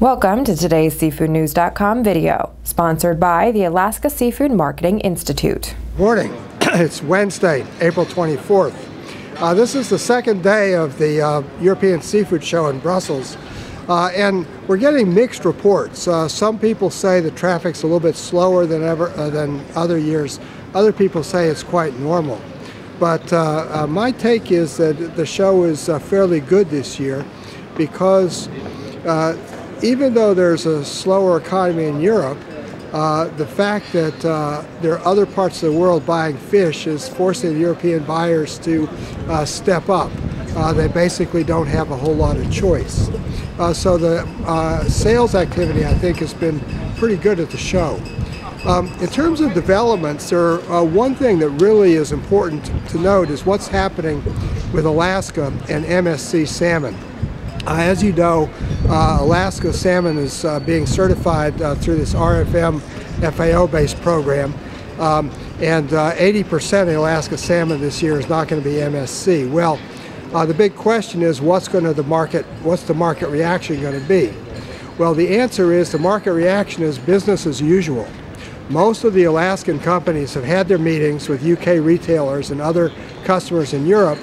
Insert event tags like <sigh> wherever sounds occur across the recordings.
Welcome to today's SeafoodNews.com video, sponsored by the Alaska Seafood Marketing Institute. Morning. <clears throat> it's Wednesday, April 24th. Uh, this is the second day of the uh, European Seafood Show in Brussels. Uh, and we're getting mixed reports. Uh, some people say the traffic's a little bit slower than ever uh, than other years. Other people say it's quite normal. But uh, my take is that the show is fairly good this year because even though there's a slower economy in Europe, uh, the fact that uh, there are other parts of the world buying fish is forcing European buyers to uh, step up. Uh, they basically don't have a whole lot of choice. Uh, so the uh, sales activity, I think, has been pretty good at the show. Um, in terms of developments, there one thing that really is important to note is what's happening with Alaska and MSC salmon. Uh, as you know, uh, Alaska salmon is uh, being certified through this RFM FAO-based program, um, and 80% uh, of Alaska salmon this year is not going to be MSC. Well, uh, the big question is what's going to the market, what's the market reaction going to be? Well, the answer is the market reaction is business as usual. Most of the Alaskan companies have had their meetings with UK retailers and other customers in Europe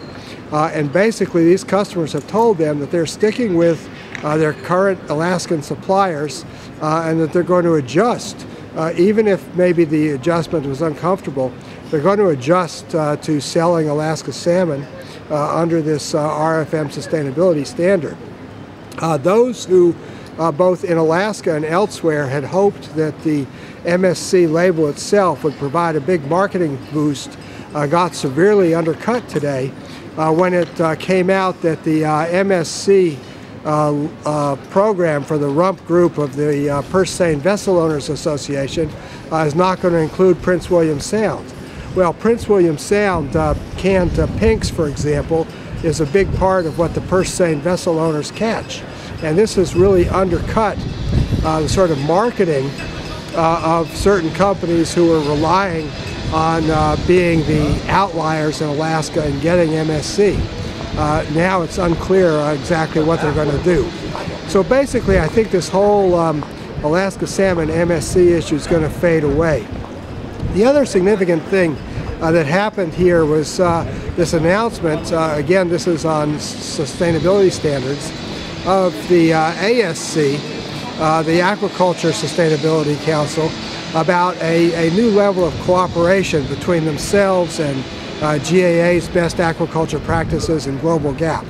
uh, and basically, these customers have told them that they're sticking with uh, their current Alaskan suppliers uh, and that they're going to adjust, uh, even if maybe the adjustment was uncomfortable, they're going to adjust uh, to selling Alaska salmon uh, under this RFM sustainability standard. those who, both in Alaska and elsewhere, had hoped that the MSC label itself would provide a big marketing boost got severely undercut today when it uh, came out that the uh, MSC uh, uh, program for the rump group of the uh, Purse Seine Vessel Owners Association is not going to include Prince William Sound. Well, Prince William Sound canned pinks, for example, is a big part of what the Purse Seine Vessel Owners catch. And this has really undercut the sort of marketing of certain companies who are relying on uh, being the outliers in Alaska and getting MSC. Uh, now it's unclear uh, exactly what they're going to do. So basically, I think this whole um, Alaska salmon MSC issue is going to fade away. The other significant thing uh, that happened here was uh, this announcement, uh, again, this is on sustainability standards, of the ASC, the Aquaculture Sustainability Council, about a, a new level of cooperation between themselves and uh, GAA's best aquaculture practices and Global Gap.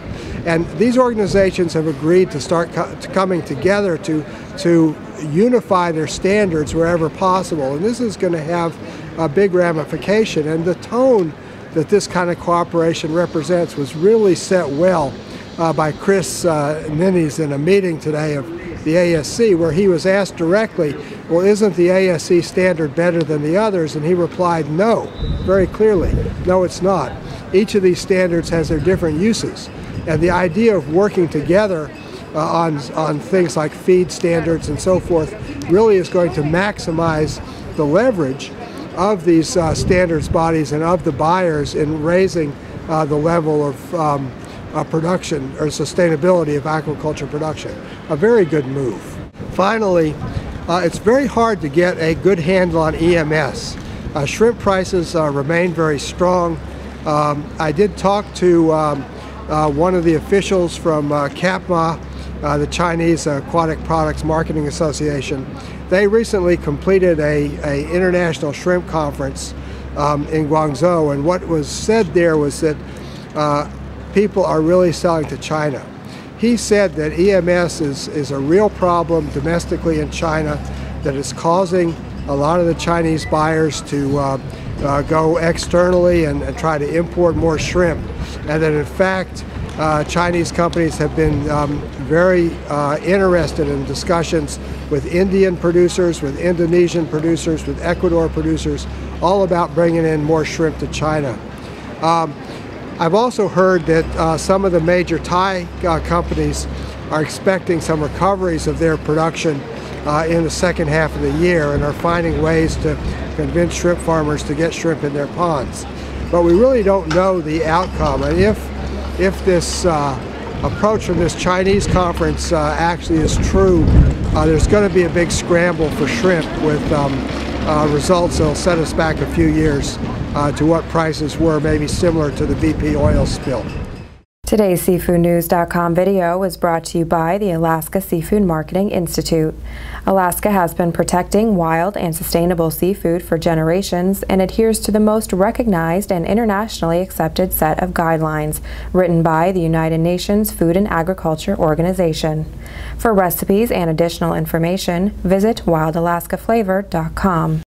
And these organizations have agreed to start co to coming together to, to unify their standards wherever possible. And this is going to have a big ramification. And the tone that this kind of cooperation represents was really set well uh, by Chris uh, Ninnes in a meeting today of the ASC where he was asked directly, well, isn't the ASC standard better than the others? And he replied, no, very clearly, no, it's not. Each of these standards has their different uses. And the idea of working together uh, on, on things like feed standards and so forth really is going to maximize the leverage of these uh, standards bodies and of the buyers in raising uh, the level of um, uh, production or sustainability of aquaculture production. A very good move. Finally, uh, it's very hard to get a good handle on EMS. Uh, shrimp prices uh, remain very strong. Um, I did talk to um, uh, one of the officials from uh, CAPMA, the Chinese Aquatic Products Marketing Association. They recently completed a, a international shrimp conference um, in Guangzhou, and what was said there was that people are really selling to China. He said that EMS is, is a real problem domestically in China, that is causing a lot of the Chinese buyers to uh, uh, go externally and, and, try to import more shrimp. And that in fact, uh, Chinese companies have been um, very uh, interested in discussions with Indian producers, with Indonesian producers, with Ecuador producers, all about bringing in more shrimp to China. Um, I've also heard that uh, some of the major Thai uh, companies are expecting some recoveries of their production uh, in the second half of the year and are finding ways to convince shrimp farmers to get shrimp in their ponds. But we really don't know the outcome. And if, if this uh, approach from this Chinese conference uh, actually is true. Uh, there's going to be a big scramble for shrimp with um, uh, results that'll set us back a few years uh, to what prices were maybe similar to the BP oil spill. Today's SeafoodNews.com video was brought to you by the Alaska Seafood Marketing Institute. Alaska has been protecting wild and sustainable seafood for generations and adheres to the most recognized and internationally accepted set of guidelines written by the United Nations Food and Agriculture Organization. For recipes and additional information, visit wildalaskaflavor.com.